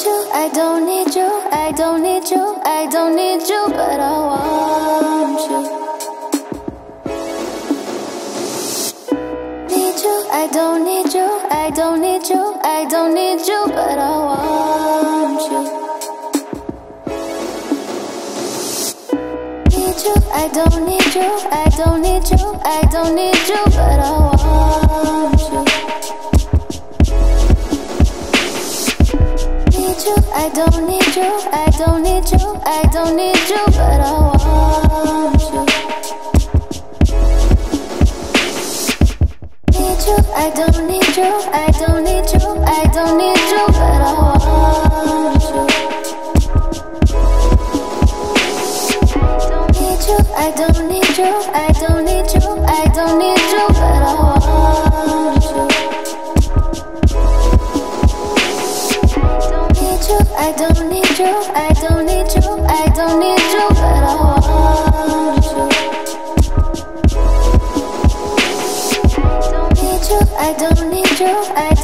need you, I don't need you, I don't need you, I don't need you, but I want you. Need you, I don't need you, I don't need you, I don't need you, but I want you. Need you, I don't need you, I don't need you, I don't need you, but I want you. need you, I don't need you, I don't need you, I don't need you, but I want you. Need you, I don't need you, I don't need you, I don't need you, but I want you. I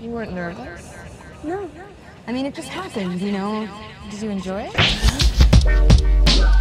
You weren't nervous? No. I mean, it just happens, you know. Did you enjoy it?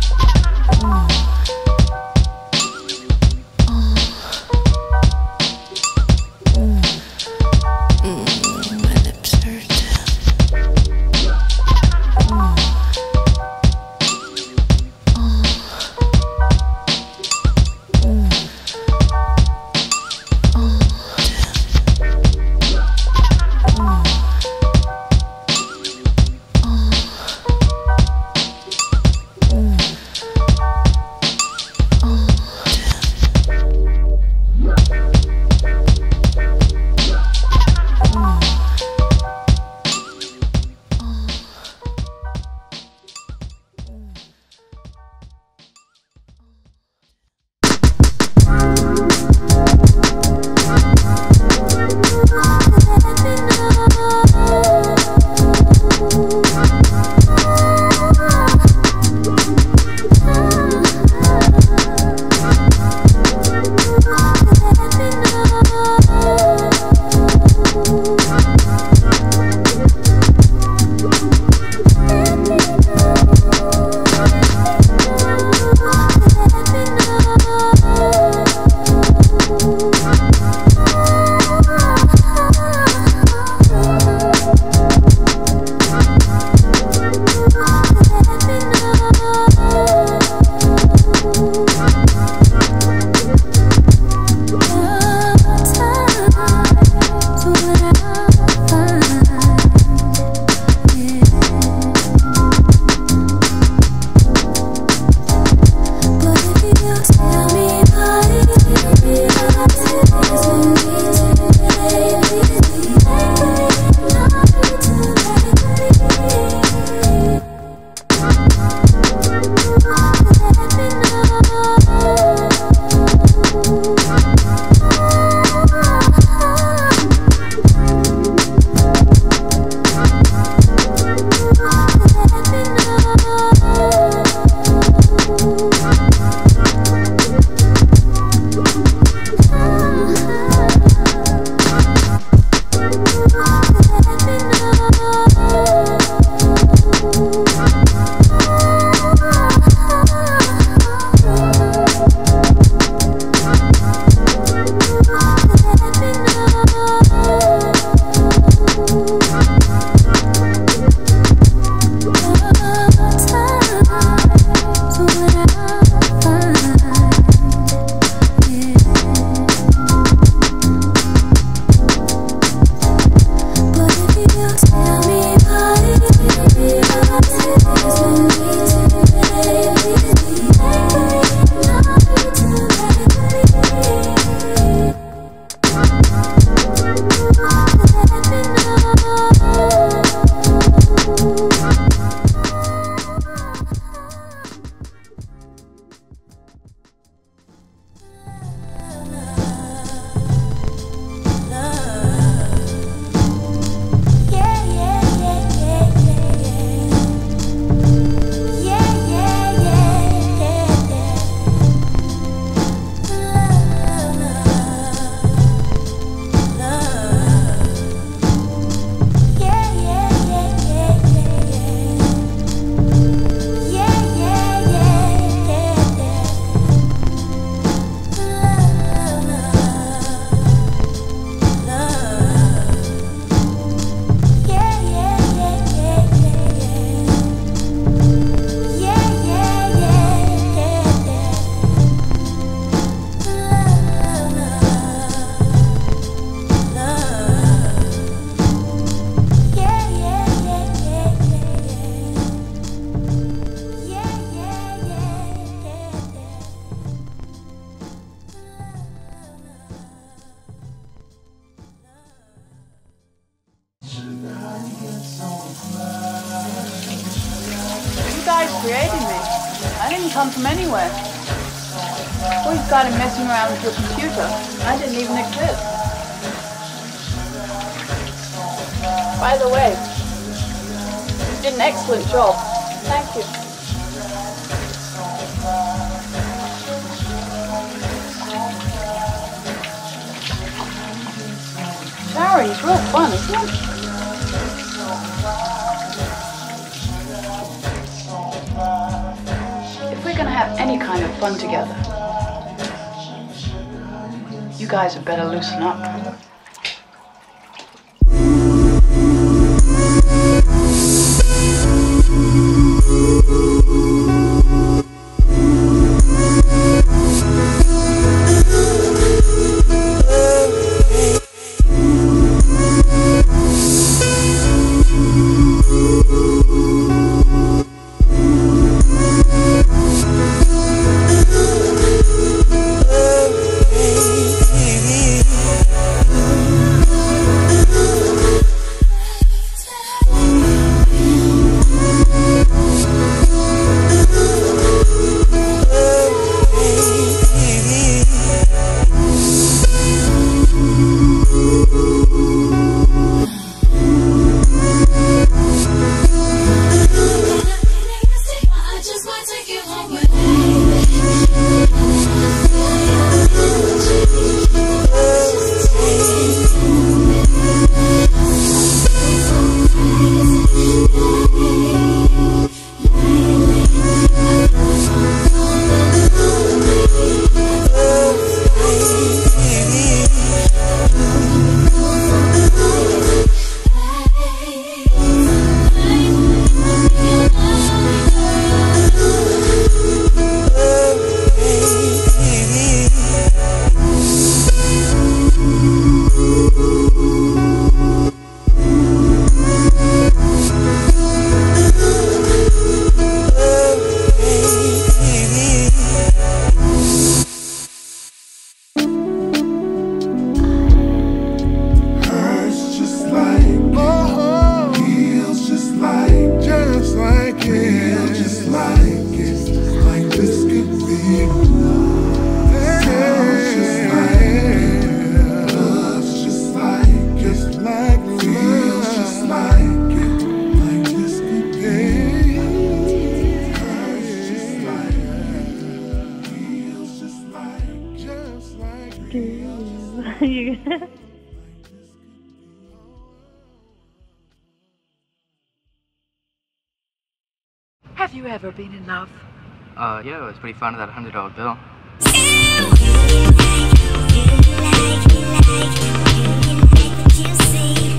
come from anywhere. We started messing around with your computer. I didn't even exist. By the way, you did an excellent job. Thank you. Shower is real fun, isn't it? Any kind of fun together, you guys had better loosen up. Ever been in love? Uh, yeah, it was pretty fun with that hundred dollar bill. What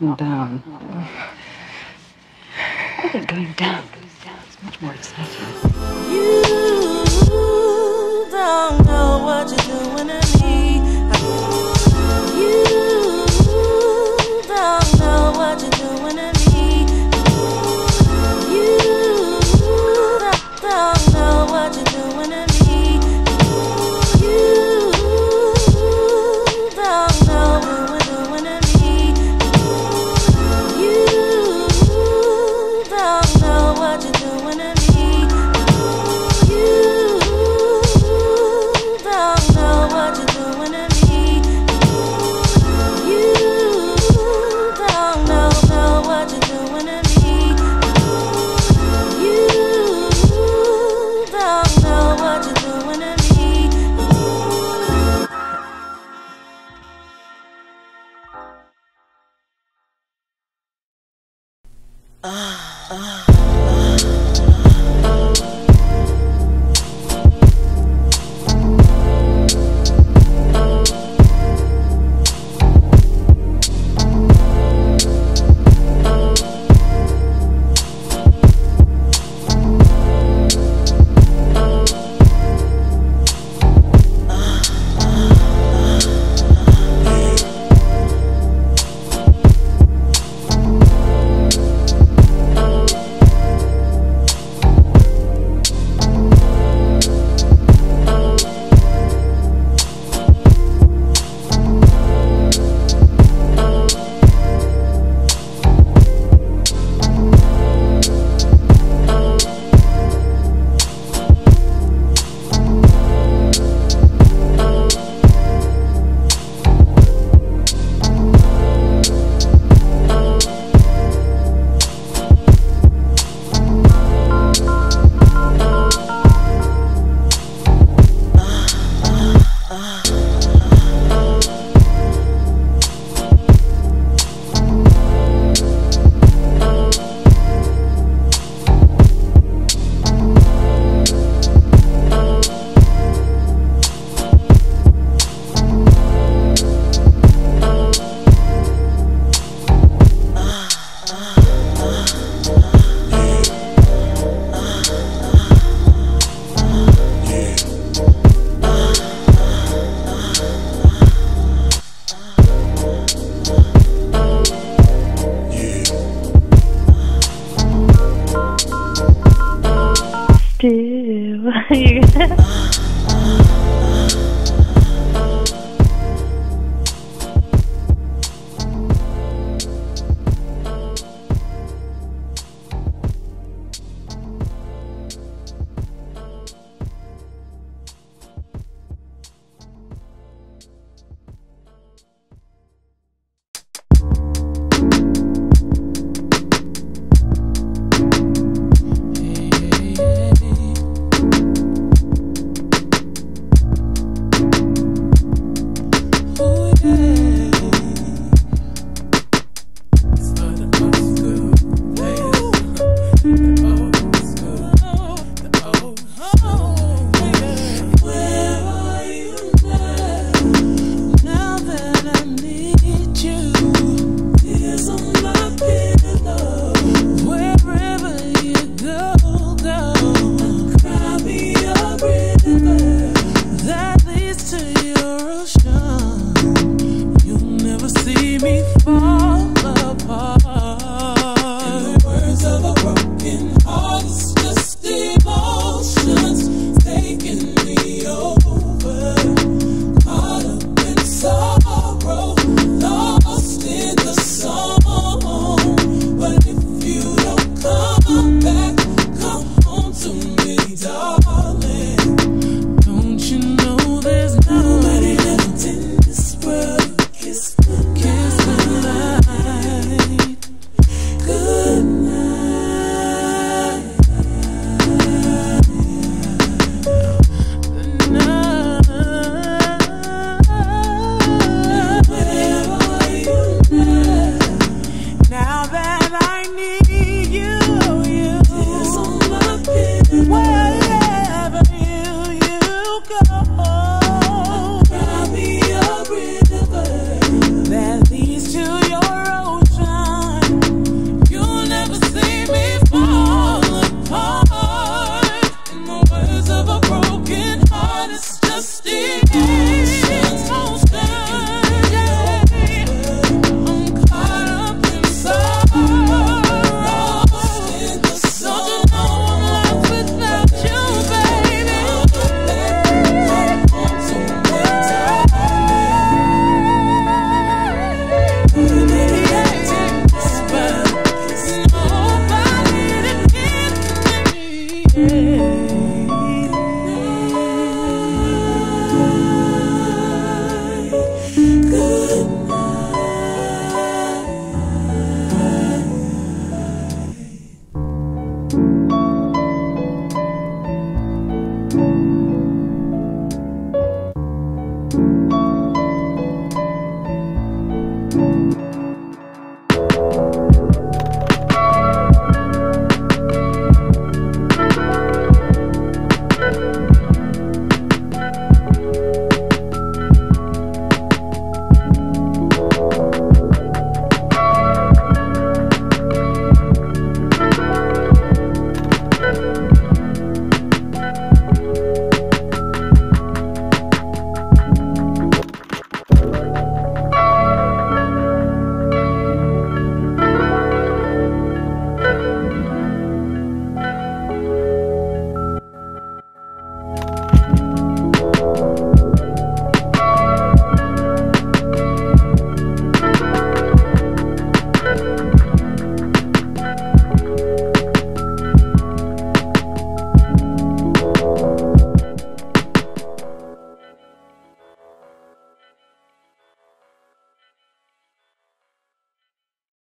and down. I think going down, going down is much more exciting. You don't know what you're doing